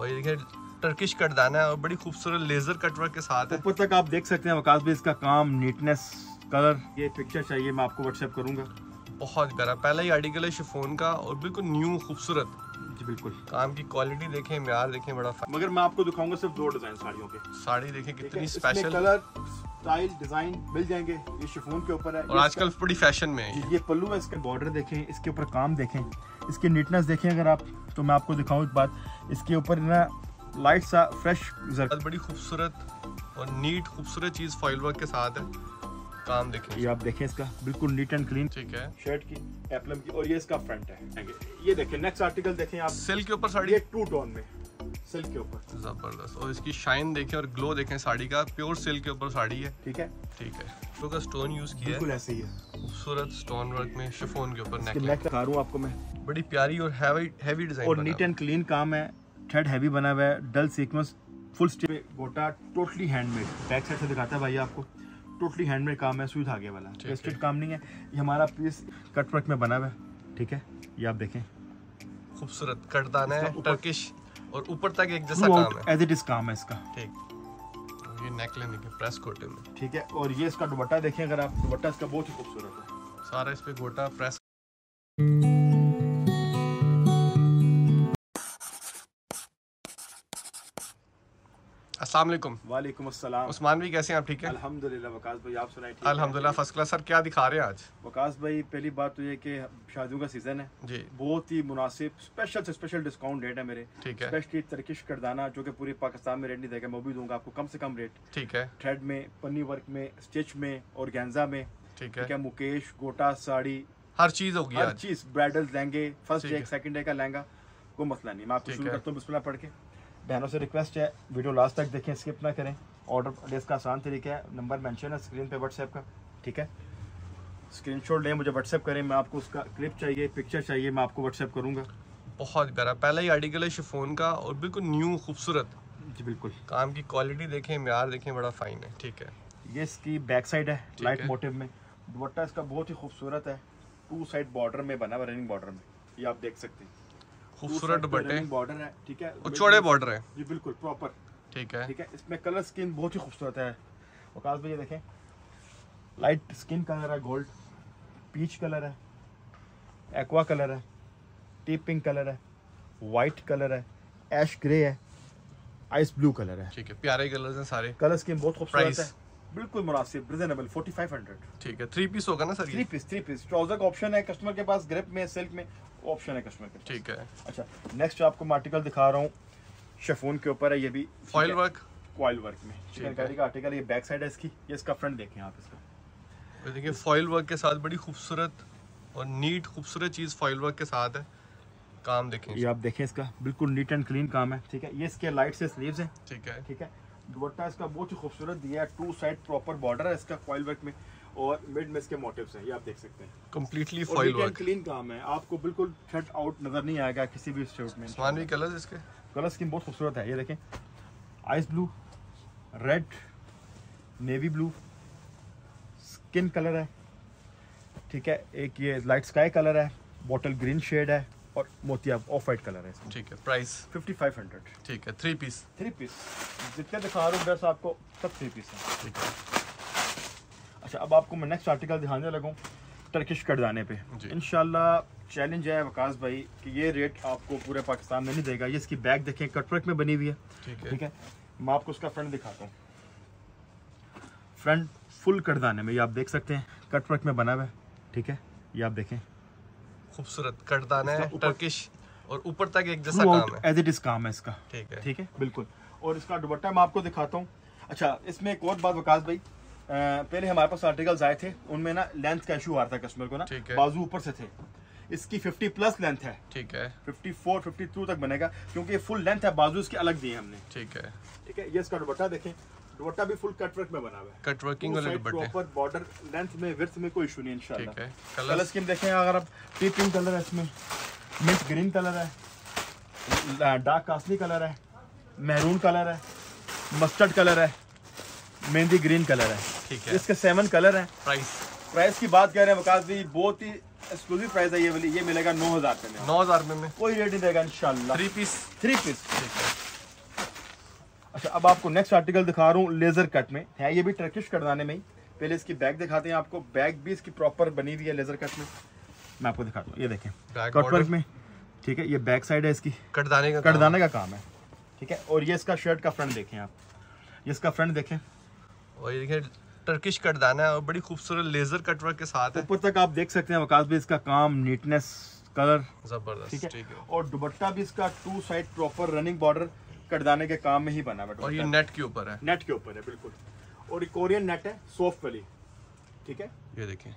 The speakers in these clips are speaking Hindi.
और ये देखिए टर्किश कटदाना है और बड़ी खूबसूरत लेजर कटवर्क के साथ है। ऊपर तक आप देख सकते हैं वकास भाई इसका काम नीटनेस कलर ये पिक्चर चाहिए मैं आपको व्हाट्सएप करूँगा। बहुत प्यारा पहला ही आर्टिकल है शिफोन का और बिल्कुल न्यू खूबसूरत। जी बिल्कुल। काम की क्वालिटी देखें म्यार देखें बड़ा मगर मैं आपको दिखाऊँगा सिर्फ़ दो डिज़ाइन साड़ियों के। साड़ी देखें कितनी स्पेशल कलर स्टाइल डिज़ाइन मिल जाएँगे। ये शिफोन के ऊपर है। और आजकल बड़ी फ़ैशन में है। ये पल्लू है इसके बॉर्डर देखें इसके ऊपर काम देखें। इसकी नीटनेस देखें अगर आप। तो मैं आपको दिखाऊँ एक बात। इसके ऊपर ना लाइट सा फ्रेश बड़ी खूबसूरत और नीट खूबसूरत चीज़ फॉइल वर्क के साथ है। काम देखें। ये आप देखें इसका। बिल्कुल नीट एंड क्लीन ठीक है। शर्ट की एप्लम की और ये इसका फ्रंट है। ये देखें नेक्स्ट आर्टिकल देखें आप। सेल के ऊपर साड़ी। टू टोन में। सिल्क के ऊपर। ज़बरदस्त। और इसकी शाइन देखें और ग्लो देखें साड़ी का। प्योर सिल्क के ऊपर साड़ी है। ठीक है? ठीक है। तो का स्टोन यूज़ किया है। बिल्कुल ऐसे ही है। खूबसूरत स्टोन वर्क में शिफोन के ऊपर नेक दिखा रहा आपको मैं। बड़ी प्यारी और हैवी हैवी और नीट एंड क्लीन काम है। थ्रेड हैवी बना हुआ है। डल सीक्वेंस फुल स्टिच गोटा टोटली हैंडमेड बैक साइड से दिखाता है भाई आपको। टोटली हैंडमेड काम है। सुई धागे वाला। वेस्टेड काम नहीं है। ये हमारा पीस कट वर्क में बना हुआ है। ठीक है? ये आप देखें। खूबसूरत। कटदाना है। टर्किश और ऊपर तक एक जैसा काम है। एज इट इज़ काम है इसका। ठीक। ये नेक लेने के प्रेस कोटे में। ठीक है और ये इसका दुपट्टा देखें अगर आप दुपट्टा इसका बहुत ही खूबसूरत है। सारा इस पे गोटा प्रेस अस्सलाम वालेकुम। अस्सलाम। उस्मान भाई कैसे हैं आप? ठीक है? अल्हम्दुलिल्लाह वकास भाई आप सुनाए ठीक अल्हम्दुलिल्लाह फ़र्स्ट क्लास सर क्या दिखा रहे हैं आज? वकास भाई पहली बात तो ये कि शादियों का सीज़न है। जी। बहुत ही मुनासिब स्पेशल से स्पेशल डिस्काउंट रेट है मेरे। ठीक है। स्पेशली तरकिश करदाना जो कि पूरे पाकिस्तान में रेट नहीं देगा मैं भी दूँगा आपको कम से कम रेट ठीक है। थ्रेड में पन्नी वर्क में स्टिच में और गेंजा में। ठीक है। है मुकेश गोटा साड़ी। हर चीज़ होगी हर चीज़ ब्राइडल लहंगे फ़र्स्ट डे सेकंड डे का लहंगा कोई मसला नहीं। मैं आपको शुरू करता हूँ बिस्मिल्लाह पढ़ के। बहनों से रिक्वेस्ट है वीडियो लास्ट तक देखें स्किप ना करें। ऑर्डर प्लेस का आसान तरीका है नंबर मेंशन है स्क्रीन पे व्हाट्सएप का ठीक है? स्क्रीनशॉट लें मुझे व्हाट्सएप करें मैं आपको उसका क्लिप चाहिए पिक्चर चाहिए मैं आपको व्हाट्सएप करूँगा। बहुत प्यारा पहला ही आर्टिकल है शिफोन का और बिल्कुल न्यू खूबसूरत। जी बिल्कुल। काम की क्वालिटी देखें म्यार देखें बड़ा फाइन है ठीक है। ये इसकी बैक साइड है लाइट मोटिव में। दुपट्टा इसका बहुत ही खूबसूरत है टू साइड बॉर्डर में बना हुआ रनिंग बॉर्डर में ये आप देख सकते हैं। खूबसूरत दुपट्टे बॉर्डर है ठीक है? और चौड़े बॉर्डर है। जी बिल्कुल प्रॉपर ठीक है। ठीक है? इसमें कलर स्किन बहुत ही खूबसूरत है। वकास भाई ये देखें। लाइट स्किन कलर है गोल्ड पीच कलर है। एक्वा कलर है। टीप पिंक कलर है। वाइट कलर है। ऐश ग्रे है। आइस ब्लू कलर है। ठीक है प्यारे कलर्स हैं सारे। कलर स्किन बहुत खूबसूरत है। बिल्कुल मुनासिब रिजनेबल 4500 ठीक है थ्री पीस होगा ना sir three piece three piece trouser का ऑप्शन है कस्टमर के पास ग्रिप में सिल्क में। ऑप्शन है कस्टमर के ठीक है। अच्छा नेक्स्ट जो आपको मैं आर्टिकल दिखा रहा हूँ शेफोन के ऊपर है ये भी फॉइल वर्क कॉइल वर्क में। चिकनकारी का आर्टिकल ये बैक साइड है इसकी ये इसका फ्रंट देखें आप इसका। देखिए फॉइल वर्क के साथ बड़ी खूबसूरत और नीट खूबसूरत चीज़ फॉइल वर्क के साथ है। काम देखें ये आप देखें इसका बिल्कुल नीट एंड क्लीन काम है ठीक है? ये इसके लाइट से स्लीव्स हैं ठीक है। ठीक है? दुपट्टा इसका बहुत ही खूबसूरत दिया है टू साइड प्रॉपर बॉर्डर है इसका कॉइल वर्क में। और मिड में इसके मोटिव्स हैं ये आप देख सकते हैं। कंप्लीटली और फॉइल वर्क क्लीन काम है। आपको बिल्कुल थ्रेड आउट नज़र नहीं आएगा किसी भी शर्ट में। कलर्स इसके? कलर स्कीम बहुत खूबसूरत है ये देखें। Ice blue red navy blue skin colour है। ठीक है एक ये लाइट स्काई कलर है बॉटल ग्रीन शेड है और मोतिया ऑफ़ वाइट कलर है ठीक है प्राइस फिफ्टी फाइव हंड्रेड ठीक है थ्री पीस थ्री पीस जितने दिखा रहा हूँ ड्रेस आपको सब थ्री पीस है। ठीक है। अच्छा अब आपको मैं नेक्स्ट आर्टिकल दिखाने लगूँ टर्किश कटदाने पे। जी। इनशाला चैलेंज है वकास भाई कि ये रेट आपको पूरे पाकिस्तान में नहीं देगा। ये इसकी बैग देखें कटवर्क में बनी हुई है। ठीक है। ठीक है? मैं आपको उसका फ्रंट दिखाता हूँ। फ्रंट फुल कटदाने में ये आप देख सकते हैं कटवर्क में बना हुआ है। ठीक है? ये आप देखें। खूबसूरत कटदाना है टर्किश और ऊपर तक एक जैसा काम है। एज इट इज़ काम है इसका। ठीक है। ठीक है? बिल्कुल। और इसका दुपट्टा मैं आपको दिखाता हूँ। अच्छा इसमें एक और बात वकास भाई। पहले हमारे पास आर्टिकल्स आए थे उनमें ना लेंथ का इशू आ रहा था कस्टमर को ना। बाजू ऊपर से थे। इसकी 50 प्लस लेंथ है। ठीक है। 54 52 तक बनेगा क्योंकि ये फुल लेंथ है बाजू इसके अलग दिए हमने। ठीक है। ठीक है ये इसका दुपट्टा देखें। दुपट्टा भी फुल कटवर्क में बना हुआ है। कट वर्किंग वाले दुपट्टे। प्रॉपर बॉर्डर लेंथ में विर्थ में कोई इशू नहीं इंशाल्लाह ठीक है। कलर कलर स्कीम देखें अगर आप टी पिंक कलर है इसमें मिंट ग्रीन कलर है डार्क कास्टली कलर है मैरून कलर है मस्टर्ड कलर है मेहंदी ग्रीन कलर है। ठीक है। इसके सेवन कलर हैं। प्राइस प्राइस की बात कर रहे हैं वकास जी बहुत ही एक्सक्लूसिव प्राइस है ये वाली। ये मिलेगा नौ हज़ार रुपये में। नौ हज़ार में कोई रेट नहीं देगा इंशाल्लाह। थ्री पीस थ्री पीस अच्छा अब आपको नेक्स्ट आर्टिकल दिखा रहा हूँ लेजर कट में। है ये भी टर्किश करदाने में ही। पहले इसकी बैग दिखाते हैं आपको। बैग भी इसकी प्रॉपर बनी हुई है लेजर कट में। मैं आपको दिखाता हूँ ये देखें। Back cut border। वर्क में। ठीक है ये बैक साइड है इसकी। कटदाने का कटदाने का काम है। ठीक है और ये इसका शर्ट का फ्रंट देखें आप। ये इसका फ्रंट देखें। और ये देखिए टर्किश कटदाना है और बड़ी खूबसूरत लेजर कटवर्क के साथ है। ऊपर तक आप देख सकते हैं वकास भी इसका काम नीटनेस कलर ठीक ज़बरदस्त है? ठीक है। और दुपट्टा भी इसका two side proper running border कटदाने के काम में ही बना हुआ है और ये नेट के ऊपर है। नेट के ऊपर है बिल्कुल। और कोरियन नेट है सॉफ्ट वाली। ठीक है? ये देखिए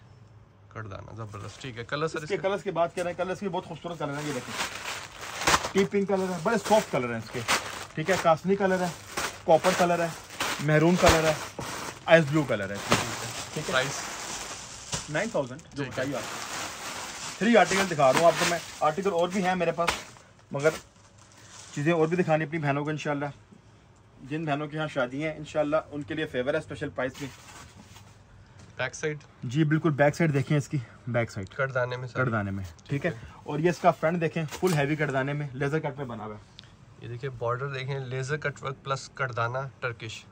कटदाना ज़बरदस्त ठीक है। कलर सर इसके कलर्स की बात करें कलर्स की बहुत खूबसूरत कलर है ये देखें टी पिंक कलर है बड़े सॉफ्ट कलर हैं इसके। ठीक है? कासनी कलर है कॉपर कलर है मैरून कलर है। आइस ब्लू कलर है ठीक है? प्राइस नाइन थाउज़ेंड जो बताइए आप। थ्री आर्टिकल दिखा रहा हूँ आपको मैं। आर्टिकल और भी हैं मेरे पास मगर चीज़ें और भी दिखानी अपनी बहनों को इंशाल्लाह। जिन बहनों के यहाँ शादी हैं इंशाल्लाह उनके लिए फेवर है स्पेशल प्राइस में। बैक साइड जी बिल्कुल बैक साइड देखें इसकी। बैक साइड कटदाने में सर कटदाने में ठीक है? और ये इसका फ्रंट देखें फुल हैवी कटदाने में लेजर कट में बना हुआ है। ये देखिए बॉर्डर देखें लेजर कटवर्क प्लस कटदाना टर्किश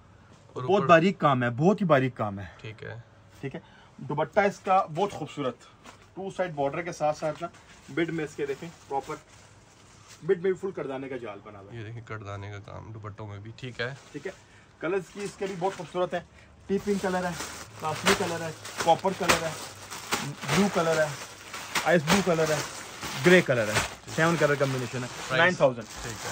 बहुत बारीक काम है बहुत ही बारीक काम है। ठीक है। ठीक है? दुपट्टा इसका बहुत खूबसूरत। टू साइड बॉर्डर के साथ साथ ना बिड में इसके देखें प्रॉपर बिड में भी फुल करदाने का जाल बना हुआ है। ये देखिए कटदाने का काम दुपट्टों में भी ठीक है? ठीक है? कलर्स की इसके भी बहुत खूबसूरत है। टी पिंक कलर है कासमी कलर है कॉपर कलर है ब्लू कलर है आइस ब्लू कलर है ग्रे कलर है। सेवन कलर कॉम्बिनेशन है। नाइन थाउज़ेंड ठीक है।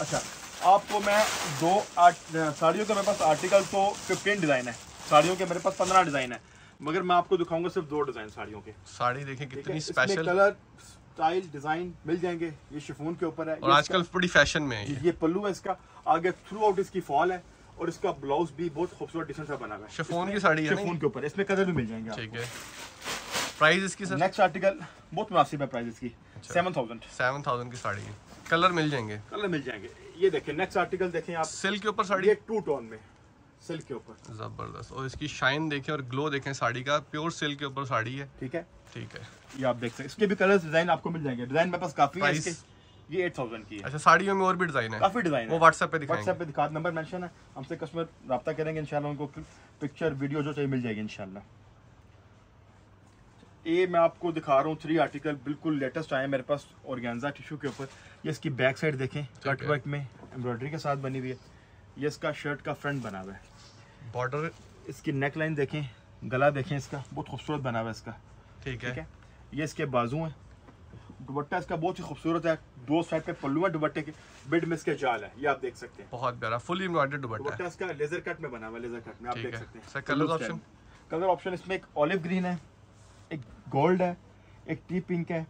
अच्छा आपको मैं दो आर्ट साड़ियों के मेरे पास आर्टिकल तो फिफ्टीन डिज़ाइन है। साड़ियों के मेरे पास पंद्रह डिज़ाइन है। मगर मैं आपको दिखाऊँगा सिर्फ़ दो डिज़ाइन साड़ियों के। साड़ी देखें कितनी स्पेशल कलर स्टाइल डिज़ाइन मिल जाएँगे। ये शिफोन के ऊपर है। और आजकल बड़ी फ़ैशन में है ये। पल्लू है इसका। आगे थ्रू आउट इसकी फॉल है। और इसका ब्लाउज भी बहुत खूबसूरत डिसेंट सा बना हुआ है। शिफॉन की साड़ी है शिफॉन? के ऊपर। इसमें कलर भी मिल जाएँगे ठीक है। प्राइस इसकी सर? नेक्स्ट आर्टिकल बहुत मुनासिब है प्राइस इसकी। सेवन थाउज़ेंड सेवन थाउज़ेंड की साड़ी है। कलर मिल जाएँगे। कलर मिल जाएँगे। ये देखें नेक्स्ट आर्टिकल देखें आप। सिल्क के ऊपर साड़ी? ये टू टोन में सिल्क के ऊपर। ज़बरदस्त। और इसकी शाइन देखें और ग्लो देखें साड़ी का। प्योर सिल्क के ऊपर साड़ी है। ठीक है? ठीक है। ये आप देख सकते हैं। इसके भी कलर्स डिज़ाइन आपको मिल जाएँगे। डिज़ाइन मेरे पास काफ़ी है ये एट थाउज़ेंड की है। अच्छा साड़ियों में और भी डिज़ाइन है। काफ़ी डिज़ाइन है। वो व्हाट्सएप पे व्हाट्सएप दिखाएँगे पे दिखा नंबर मेंशन है। हमसे कस्टमर रब्ता करेंगे इंशाल्लाह उनको पिक्चर वीडियो जो चाहिए मिल जाएगी इंशाल्लाह। ये मैं आपको दिखा रहा हूँ थ्री आर्टिकल बिल्कुल लेटेस्ट आए हैं मेरे पास ऑर्गेन्जा टिश्यू के ऊपर। ये इसकी बैक साइड देखें कट वर्क में एम्ब्रॉयडरी के साथ बनी हुई है। ये इसका शर्ट का फ्रंट बना हुआ है। बॉर्डर इसकी नेक लाइन देखें गला देखें इसका बहुत खूबसूरत बना हुआ है इसका। ठीक है। है? ये इसके बाजू हैं। दुपट्टा इसका बहुत ही खूबसूरत है। दो साइड पे पल्लू है दुपट्टे के बिड में इसके जाल है ये आप देख सकते हैं। बहुत प्यारा फुल एम्ब्रॉयडर्ड दुपट्टा दुपट्टा इसका लेजर कट में बना हुआ है लेजर कट में आप देख सकते हैं। Colours option? कलर ऑप्शन इसमें एक ऑलिव ग्रीन है। एक गोल्ड है एक टी पिंक है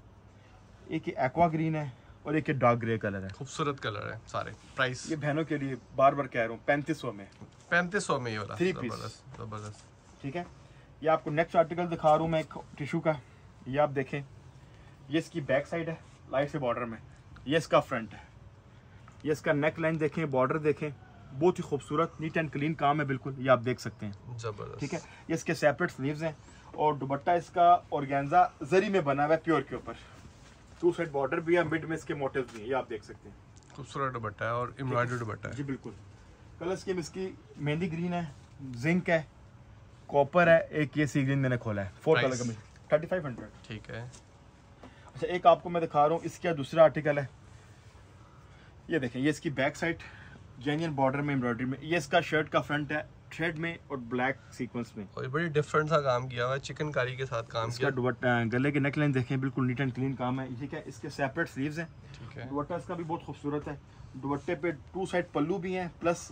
एक एक्वा ग्रीन है और एक डार्क ग्रे कलर है। खूबसूरत कलर है सारे। प्राइस ये बहनों के लिए बार बार कह रहा हूँ पैंतीस सौ में। पैंतीस सौ में ये वाला Three piece. ज़बरदस्त ठीक है? ये आपको नेक्स्ट आर्टिकल दिखा रहा हूँ मैं एक टिश्यू का। ये आप देखें। ये इसकी बैक साइड है लाइट से बॉर्डर में। ये इसका फ्रंट है। ये इसका नेक लाइन देखें बॉर्डर देखें। बहुत ही खूबसूरत नीट एंड क्लीन काम है बिल्कुल। ये आप देख सकते हैं। ज़बरदस्त। ठीक है? ये इसके सेपरेट स्लीव्स हैं। और दुपट्टा इसका ऑर्गेन्जा जरी में बना हुआ है प्योर के ऊपर। टू साइड बॉर्डर भी है मिड में इसके मोटिव भी हैं ये आप देख सकते हैं। खूबसूरत दुपट्टा है और एम्ब्रॉयडर्ड दुपट्टा है। जी बिल्कुल। कलर स्कीम इसकी मेहंदी ग्रीन है जिंक है कॉपर है एक ये सी ग्रीन मैंने खोला है फोर कलर? का थर्टी फाइव हंड्रेड ठीक है। अच्छा एक आपको मैं दिखा रहा हूँ इसका दूसरा आर्टिकल है। ये देखें ये इसकी बैक साइड जेन्यन बॉर्डर में एम्ब्रॉयडरी में ये इसका शर्ट का फ्रंट है थ्रेड में और ब्लैक सीक्वेंस में। और बड़ी डिफरेंट सा काम किया हुआ है चिकनकारी के साथ काम इसका किया। दुपट्टा गले के नेक लाइन देखें बिल्कुल नीट एंड क्लीन काम है। ठीक है इसके सेपरेट स्लीव्स हैं? दुपट्टा इसका भी बहुत खूबसूरत है। दुपट्टे पे टू साइड पल्लू भी हैं प्लस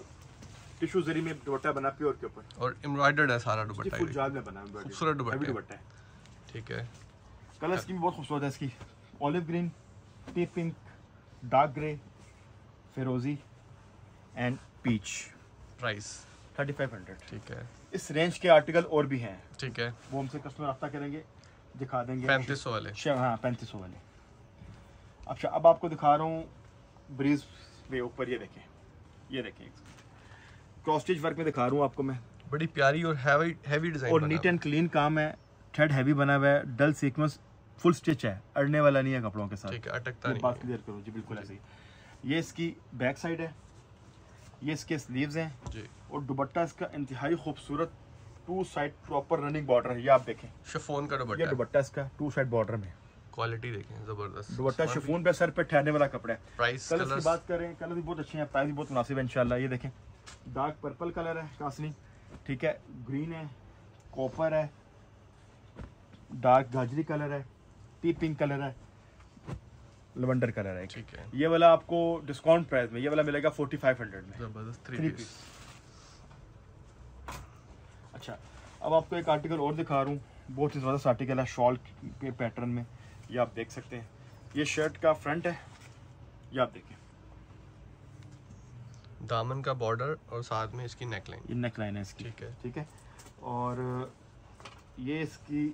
टिश्यू जरी में दुपट्टा बना प्योर के ऊपर? और एम्ब्रॉयडर्ड है सारा दुपट्टा फुल। जाल में बना है। खूबसूरत दुपट्टा है। दुपट्टा ठीक है। कलर स्कीम बहुत खूबसूरत है इसकी। Olive green tea pink dark grey फिरोजी and peach price thirty five hundred. ठीक है। इस रेंज के आर्टिकल और भी हैं। ठीक है। वो हमसे कस्टमर रब्ता करेंगे दिखा देंगे। पैंतीस सौ वाले। हाँ पैंतीस सौ वाले। अच्छा अब आपको दिखा रहा हूँ ब्रीज पे ऊपर ये देखें। ये देखें क्रॉस स्टिच वर्क में दिखा रहा हूँ आपको मैं। बड़ी प्यारी और हैवी हैवी डिज़ाइन और नीट एंड क्लीन काम है। थ्रेड हैवी बना हुआ है। डल सीक्वेंस फुल स्टिच है। अड़ने वाला नहीं है कपड़ों के साथ। ठीक है अटकता नहीं बात क्लियर करो। जी बिल्कुल ऐसे ही। ये इसकी बैक साइड है। ये इसके स्लीव्स हैं जी। और दुपट्टा इसका इंतहाई खूबसूरत two side proper running border है ये आप देखें। शिफोन का ये दुपट्टा है। दुपट्टा इसका टू साइड बॉर्डर में। क्वालिटी देखें ज़बरदस्त। दुपट्टा शिफोन पे सर पे ठहरने वाला कपड़ा है। प्राइस कलर की बात करें कलर भी बहुत अच्छे हैं प्राइस भी बहुत मुनासिब है इंशाल्लाह। ये देखें डार्क पर्पल कलर है कासनी। ठीक है ग्रीन है कॉपर है डार्क गाजरी कलर है टी पिंक कलर है। लवेंडर कलर है ठीक है। ये वाला आपको डिस्काउंट प्राइस में ये वाला मिलेगा फोर्टी फाइव हंड्रेड में। ज़बरदस्त थ्री पीस अच्छा अब आपको एक आर्टिकल और दिखा रहा हूँ। बहुत ही ज़बरदस्त आर्टिकल है शॉल के पैटर्न में। ये आप देख सकते हैं। ये शर्ट का फ्रंट है। ये आप देखें दामन का बॉर्डर और साथ में इसकी नेकलाइन ये नेक लाइन है इसकी। ठीक है। ठीक है? और ये इसकी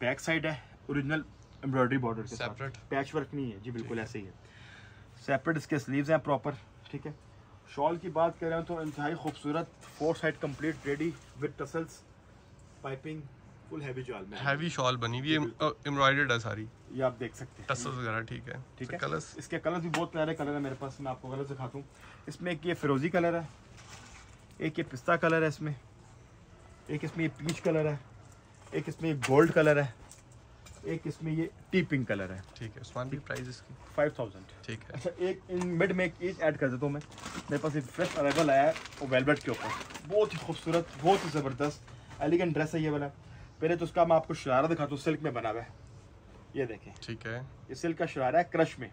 बैक साइड है। ओरिजिनल एम्ब्रॉयडरी बॉर्डर के Separate? पैच वर्क नहीं है। जी बिल्कुल ऐसे ही है। सेपरेट इसके स्लीव्स हैं प्रॉपर ठीक है? शॉल की बात करें तो इंतहाई खूबसूरत four side complete ready with tassels piping full heavy जाल में। हैवी शॉल बनी हुई है। एम्ब्रॉयडर्ड है सारी। ये आप देख सकते हैं। टसल्स वगैरह ठीक है। ठीक है? कलर्स इसके कलर भी बहुत प्यारे कलर है मेरे पास। मैं आपको कलर दिखाता हूँ। इसमें एक ये फिरोजी कलर है। एक ये पिस्ता कलर है इसमें। एक इसमें ये पीच कलर है। एक इसमें ये गोल्ड कलर है। एक इसमें ये टी पिंक कलर है। ठीक है उस्मान भी प्राइस इसकी। फाइव थाउज़ेंड ठीक है। अच्छा एक इन मिड में एक चीज़ ऐड कर देता हूँ मैं। मेरे पास एक फ्रेश अवेलेबल आया है वो वेलवेट के ऊपर। बहुत ही खूबसूरत बहुत ही ज़बरदस्त एलिगेंट ड्रेस है ये वाला। पहले तो उसका मैं आपको शरारा दिखाता हूँ सिल्क में बना हुआ है। ये देखें। ठीक है। ये सिल्क का शरारा है क्रश में।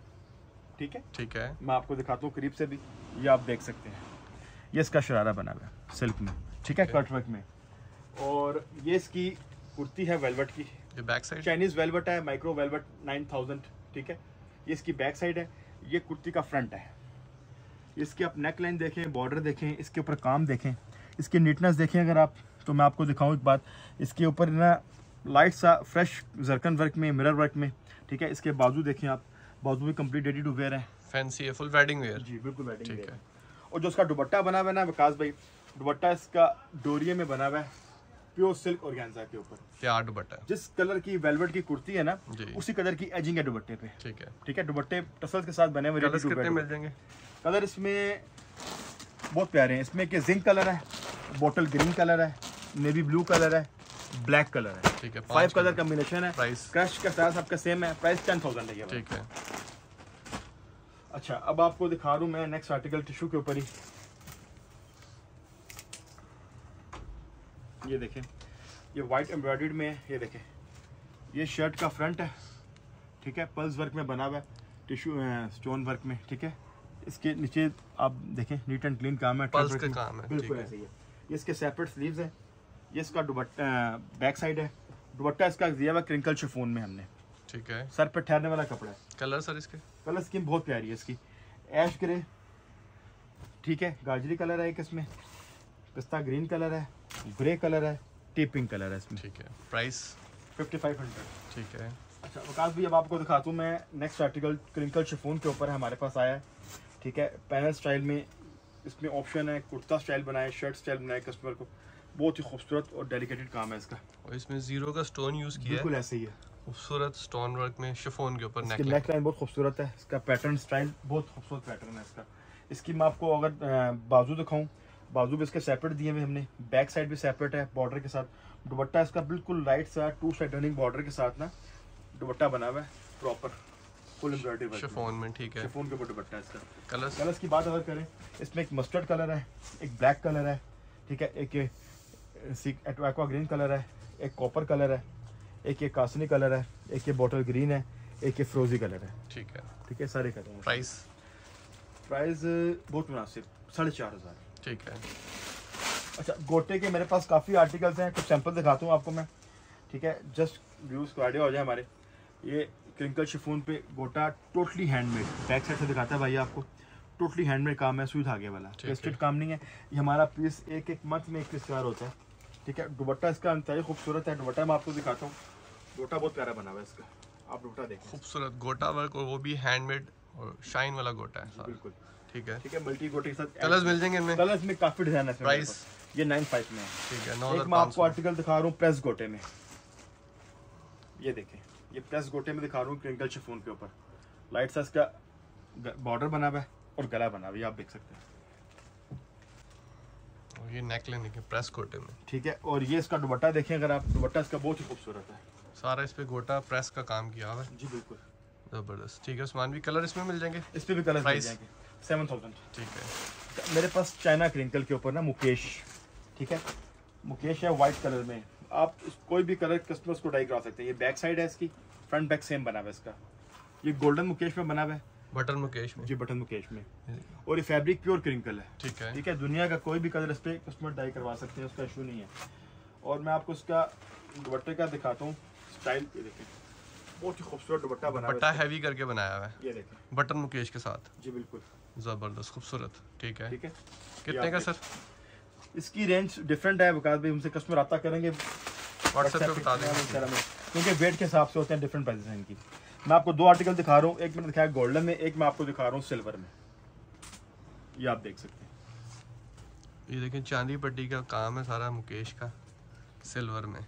ठीक है? ठीक है। मैं आपको दिखाता हूँ करीब से भी। ये आप देख सकते हैं। ये इसका शरारा बना हुआ है सिल्क में। ठीक है Okay. कट वर्क में। और ये इसकी कुर्ती है वेलवेट की। ये बैक साइड चाइनीज़ वेलवेट है माइक्रो वेलवेट नाइन थाउज़ेंड ठीक है? ये इसकी बैक साइड है ये कुर्ती का फ्रंट है। इसकी आप नेक लाइन देखें बॉर्डर देखें इसके ऊपर काम देखें इसकी नीटनेस देखें अगर आप तो मैं आपको दिखाऊँ एक बात। इसके ऊपर ना लाइट सा फ्रेश जरकन वर्क में मिरर वर्क में ठीक है? इसके बाजू देखें आप बाजू भी कंप्लीट रेडी टू वेयर है। फैंसी है फुल वेडिंग वेयर जी बिल्कुल वेडिंग ठीक वेयर है। और जो उसका दुपट्टा बना हुआ है ना विकास भाई दुपट्टा इसका डोरिये में बना हुआ है। प्योर सिल्क ऑर्गेन्जा के ऊपर। प्यार दुपट्टा। जिस कलर की वेलवेट की कुर्ती है ना उसी कलर की एजिंग है दुपट्टे पे। ठीक है। ठीक है दुपट्टे टसल्स के साथ बने हुए मिल जाएँगे? कलर इसमें बहुत प्यारे हैं। इसमें के जिंक कलर है बॉटल ग्रीन कलर है नेवी ब्लू कलर है ब्लैक कलर है। ठीक है फाइव कलर कॉम्बिनेशन है। प्राइस क्रश का साइज़ आपका सेम है। प्राइस टेन थाउज़ेंड है ठीक है। अच्छा अब आपको दिखा रहा हूँ मैं नेक्स्ट आर्टिकल टिश्यू के ऊपर ही। ये देखें। ये वाइट एम्ब्रॉयडर्ड में है ये देखें। ये शर्ट का फ्रंट है ठीक है? पल्स वर्क में बना हुआ है टिश्यू स्टोन वर्क में ठीक है? इसके नीचे आप देखें नीट एंड क्लीन काम है thread का काम है, बिल्कुल। ऐसे ही है। ये इसके सेपरेट स्लीव्स है। ये इसका दुपट्टा बैक साइड है। दुबट्टा इसका दिया हुआ क्रिंकल शिफोन में हमने। ठीक है। सर पर ठहरने वाला कपड़ा है। कलर सर इसके? कलर स्कीम बहुत प्यारी है इसकी। ऐश ग्रे ठीक है? गाजरी कलर है एक इसमें। पिस्ता ग्रीन कलर है ग्रे कलर है टी पिंक कलर है इसमें। ठीक है प्राइस फिफ्टी फाइव हंड्रेड ठीक है। अच्छा वकास भी अब आपको दिखाता हूँ मैं नेक्स्ट आर्टिकल क्रिंकल शिफोन के ऊपर है हमारे पास आया। है ठीक है पैनल स्टाइल में इसमें ऑप्शन है कुर्ता स्टाइल बनाए शर्ट स्टाइल बनाए कस्टमर को। बहुत ही खूबसूरत और डेलिकेटेड काम है इसका। और इसमें ज़ीरो का स्टोन यूज़ किया बिल्कुल ऐसे ही है। खूबसूरत स्टोन वर्क में शिफोन के ऊपर नेक नेक लाइन बहुत खूबसूरत है इसका पैटर्न स्टाइल बहुत खूबसूरत पैटर्न है इसका। इसकी मैं आपको अगर बाजू दिखाऊँ बाजू भी इसके सेपरेट दिए हुए हमने बैक साइड भी सेपरेट है बॉर्डर के साथ। दुपट्टा इसका बिल्कुल लाइट सा टू साइड रनिंग बॉर्डर के साथ ना दुपट्टा बना हुआ है प्रॉपर फुल एम्ब्रॉयडरी शिफोन में। ठीक है। शिफोन के ऊपर दुपट्टा इसका। कलर्स कलर्स की बात अगर करें इसमें एक मस्टर्ड कलर है एक ब्लैक कलर है ठीक है एक एक्वा ग्रीन कलर है एक कॉपर कलर है एक ये कासनी कलर है एक ये बॉटल ग्रीन है एक ये फ्रोजी कलर है। ठीक है। ठीक है सारे कलर प्राइस प्राइस बहुत मुनासिब साढ़े चार हज़ार। ठीक है। अच्छा गोटे के मेरे पास काफ़ी आर्टिकल्स हैं कुछ सैंपल दिखाता हूँ आपको मैं। ठीक है जस्ट व्यूज़ को आइडिया हो जाए हमारे। ये क्रिंकल शिफोन पे गोटा टोटली हैंडमेड बैक साइड से दिखाता है भाई आपको। टोटली हैंडमेड काम है सुई धागे वाला। टेस्टेड काम नहीं है। ये हमारा पीस एक एक मंथ में एक पीस तैयार होता है। ठीक है दुपट्टा इसका अंतहाई खूबसूरत है दुबट्टा मैं आपको दिखाता हूँ। गोटा बहुत प्यारा बना हुआ है इसका। आप दुपट्टा देखें खूबसूरत गोटा वर्क और वो भी हैंडमेड और शाइन वाला गोटा है बिल्कुल। ठीक है। ठीक है मल्टी गोटे के साथ कलर्स मिल जाएँगे इनमें कलर्स में काफ़ी डिज़ाइन है? पास। ये नाइन फाइव में है। ठीक है नौ एक मैं आपको आर्टिकल दिखा रहा हूँ प्रेस गोटे में। ये देखें ये प्रेस गोटे में दिखा रहा हूँ क्रिंकल शिफोन के ऊपर। लाइट सा इसका बॉर्डर बना हुआ है और गला बना हुआ है आप देख सकते हैं। और ये नेक लेने के प्रेस कोटे में। ठीक है और ये इसका दुपट्टा देखें अगर आप दुपट्टा इसका बहुत ही खूबसूरत है। सारा इस पे गोटा प्रेस का काम किया हुआ है। जी बिल्कुल। ज़बरदस्त। ठीक है उस्मान भी कलर इसमें मिल जाएँगे। इस पे भी कलर मिल जाएँगे। सेवन थाउज़ेंड ठीक है। मेरे पास चाइना क्रिंकल के ऊपर ना मुकेश ठीक है? मुकेश है वाइट कलर में। आप कोई भी कलर कस्टमर्स को डाई करा सकते हैं। ये बैक साइड है इसकी। फ्रंट बैक सेम बना हुआ है इसका। ये गोल्डन मुकेश में बना हुआ है। बटन मुकेश में। जी बटन मुकेश में। और ये फैब्रिक प्योर क्रिंकल है। ठीक है। ठीक है? दुनिया का कोई भी कलर इस पर कस्टमर डाई करवा सकते हैं उसका इशू नहीं है। और मैं आपको इसका दुपट्टे का दिखाता हूँ। स्टाइल ये देखें। बहुत ही खूबसूरत दुपट्टा बना हैवी करके बनाया हुआ है। ये देखें। बटन मुकेश के साथ। जी बिल्कुल। ज़बरदस्त खूबसूरत ठीक है? ठीक है। कितने का सर? इसकी रेंज डिफरेंट है वकास भाई हमसे कस्टमर आता करेंगे। व्हाट्सएप पे बता देंगे। क्योंकि वेट के हिसाब से होते हैं डिफरेंट प्राइसेस हैं इनकी। मैं आपको दो आर्टिकल दिखा रहा हूँ एक मैंने दिखाया गोल्डन में एक मैं आपको दिखा रहा हूँ सिल्वर में। ये आप देख सकते हैं। ये देखें चांदी पट्टी का काम है सारा मुकेश का सिल्वर में।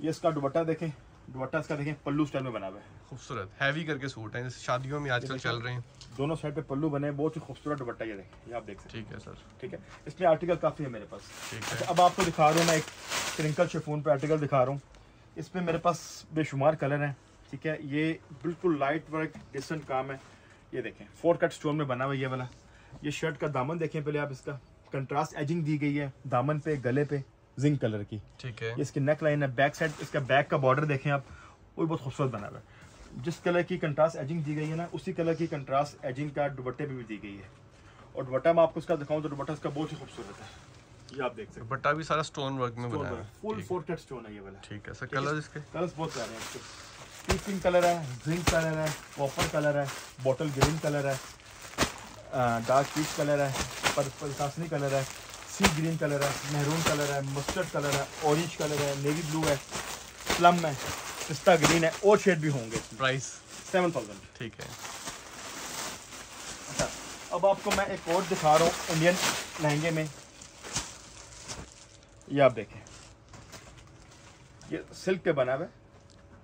ये इसका दुपट्टा देखें। दुपट्टा इसका देखें पल्लू स्टाइल में बना हुआ है। खूबसूरत हैवी करके सूट है जैसे शादियों में आजकल चल रहे हैं। दोनों साइड पे पल्लू बने बहुत ही खूबसूरत दुपट्टा ये देखें ये आप देख सकते ठीक है सर। ठीक है? इसमें आर्टिकल काफ़ी है मेरे पास। ठीक अच्छा, है। अब आपको दिखा रहा हूँ मैं एक क्रिंकल शिफोन पे आर्टिकल दिखा रहा हूँ। इसमें मेरे पास बेशुमार कलर हैं ठीक है? ये बिल्कुल लाइट वर्क डिसेंट काम है। ये देखें फोर कट स्टोन में बना हुआ ये वाला। ये शर्ट का दामन देखें पहले आप इसका। कंट्रास्ट एजिंग दी गई है दामन पे गले पे जिंक कलर की। ठीक है। इसकी नेक लाइन है बैक साइड इसका बैक का बॉर्डर देखें आप। वो बहुत खूबसूरत बना हुआ है। जिस कलर की कंट्रास्ट एजिंग दी गई है ना उसी कलर की कंट्रास्ट एजिंग का दुपट्टे पे भी दी गई है और दुपट्टा मैं आपको इसका दिखाऊँ तो दुपट्टा इसका बहुत ही खूबसूरत है ये आप देख सकते दुपट्टा भी सारा स्टोन वर्क में बनाया हैं है फुल ठीक फोर कट स्टोन है ये वाला ठीक है सर कलर इसके कलर्स बहुत प्यारे हैं इसके पी पिंक कलर है जिंक कलर है कॉपर कलर है बॉटल ग्रीन कलर है डार्क पीच कलर है पर्पल कासनी कलर है सी ग्रीन कलर है मेहरून कलर है मस्टर्ड कलर है ऑरेंज कलर है नेवी ब्लू है प्लम है पिस्ता ग्रीन है और शेड भी होंगे प्राइस सेवन थाउज़ेंड ठीक है। अच्छा अब आपको मैं एक और दिखा रहा हूँ इंडियन लहंगे में। ये आप देखें। ये सिल्क के बना हुआ है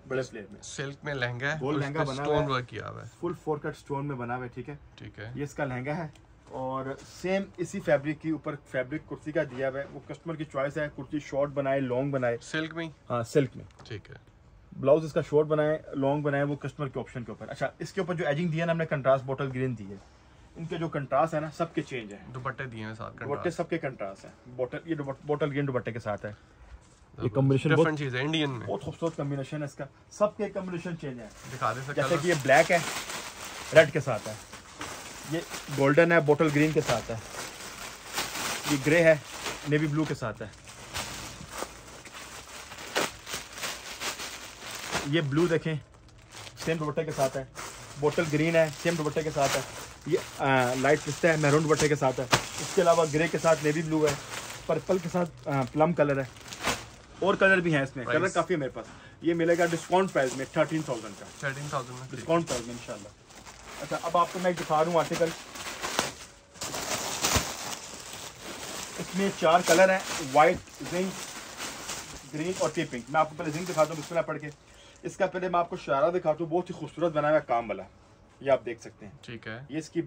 बड़े प्लेट में। सिल्क में लहंगा है गोल लहंगा बना स्टोन वर्क किया हुआ है। फुल फोर कट स्टोन में बना हुआ है ठीक है? ठीक है। ये इसका लहंगा है और सेम इसी फैब्रिक के ऊपर फैब्रिक कुर्ती का दिया हुआ है। वो कस्टमर की चॉइस है कुर्ती शॉर्ट बनाए लॉन्ग बनाए। सिल्क में? हाँ सिल्क में। ठीक है। ब्लाउज इसका शॉर्ट बनाए लॉन्ग बनाए वो कस्टमर के ऑप्शन के ऊपर। अच्छा इसके ऊपर जो एजिंग दिया ना हमने कंट्रास्ट बॉटल ग्रीन दी है। इनके जो कंट्रास्ट है ना सबके चेंज है। दुपट्टे दिए हैं साथ दुपट्टे सबके कंट्रास्ट है। बॉटल ये बॉटल ग्रीन दुपट्टे के साथ है। ये बहुत- डिफरेंट चीज़ है इंडियन में। बहुत खूबसूरत कॉम्बिनेशन है इसका। सबके कॉम्बिनेशन चेंज है। दिखा दे जैसे कि ये ब्लैक है रेड के साथ है। ये गोल्डन है बोटल ग्रीन के साथ है। ये ग्रे है नेवी ब्लू के साथ है। ये ब्लू देखें। सेम दुपट्टे के साथ है। बोटल ग्रीन है सेम दुपट्टे के साथ है। ये आ, लाइट पिस्ता है मैरून दुपट्टे के साथ है। इसके अलावा ग्रे के साथ नेवी ब्लू है। पर्पल के साथ आ, प्लम कलर है। और कलर भी हैं इसमें। कलर काफ़ी है मेरे पास। ये मिलेगा डिस्काउंट प्राइस में थर्टीन थाउज़ेंड का। थर्टीन थाउज़ेंड में। डिस्काउंट प्राइस में इनशाला अच्छा अब आपको मैं दिखा रहा हूँ आर्टिकल इसमें चार कलर हैं। वाइट जिंक ग्रीन और टी पिंक मैं आपको पहले जिंक दिखाता हूँ बिस्मिल्लाह पढ़ के। इसका पहले मैं आपको शरारा दिखाता हूँ बहुत ही खूबसूरत बनाया हुआ काम वाला। ये आप देख सकते हैं। ठीक है। ये इसकी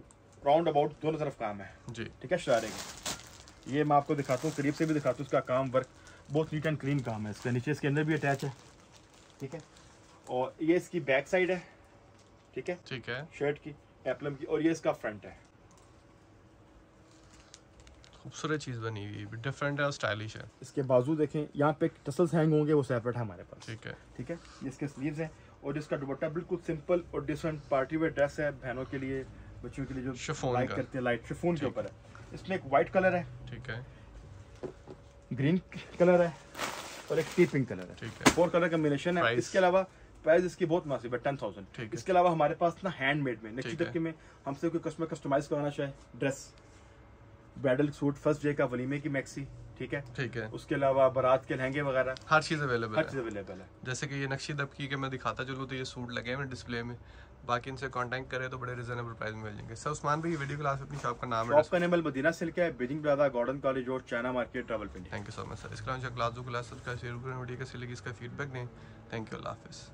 राउंड अबाउट दोनों तरफ़ काम है। जी। ठीक है शरारे का। ये मैं आपको दिखाता हूँ करीब से भी दिखाता हूँ इसका काम वर्क बहुत नीट एंड क्लीन काम है। इसका नीचे इसके अंदर भी अटैच है। ठीक है? और ये इसकी बैक साइड है। ठीक है? ठीक है। शर्ट की एप्लम की और ये इसका फ्रंट है। खूबसूरत चीज़ बनी हुई है डिफरेंट है और स्टाइलिश है। इसके बाजू देखें यहाँ पे टसल्स हैंग होंगे वो सेपरेट है हमारे पास। ठीक है। ठीक है? इसके स्लीव्स हैं और इसका दुपट्टा बिल्कुल सिंपल और डिसेंट पार्टी वेयर ड्रेस है बहनों के लिए बच्चों के लिए जो Chiffon लाइक करते हैं लाइट शिफोन के ऊपर है। इसमें एक वाइट कलर है। ठीक है। ग्रीन कलर है और एक टी पिंक कलर है। ठीक है। फोर कलर कॉम्बिनेशन है। इसके अलावा प्राइस इसकी बहुत मुनासिब है टेन थाउज़ेंड। इसके अलावा हमारे पास ना हैंडमेड में नक्शी। तबके में हमसे कोई कस्टमर कस्टमाइज कराना चाहे dress bridal suit first day का वलीमे की मैक्सी ठीक है? ठीक है। उसके अलावा बारात के लहंगे वगैरह हर चीज़ अवेलेबल हर है। चीज़ अवेलेबल है। जैसे कि ये नक्शी दबकी के मैं दिखाता चलूँ तो ये सूट लगे हैं डिस्प्ले में। बाकी इनसे कांटेक्ट करें तो बड़े रिजनेबल प्राइस में मिल जाएँगे। सर उस्मान भाई वीडियो क्लास अपनी शॉप का नाम है। शॉप का नेमल मदीना सिल्क है Beijing plaza Gordon college road China market Rawalpindi thank you so much sir इसके अलावा क्लास क्लास सब्सक्राइब शेयर करें। वीडियो लगी इसका फीडबैक दें। थैंक यू अल्लाह हाफिज़